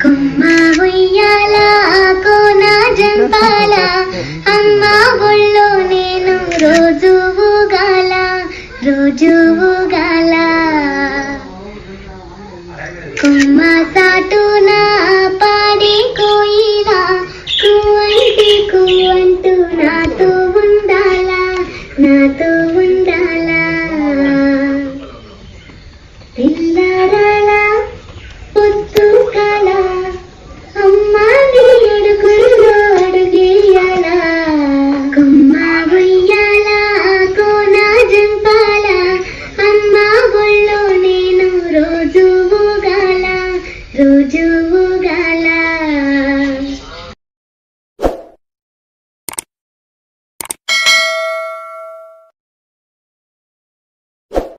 అమ్మ ఉయ్యాల కోన జంపాల అమ్మ ఒళ్ళో నేను రోజు ఊగాల రోజు ఊగాల. కుమ్మ సాటున పాడి కోయిలా కువంటి కువంటూ నాతో ఉండాలా నాతో ఉండాలా. పిల్లరా Do do do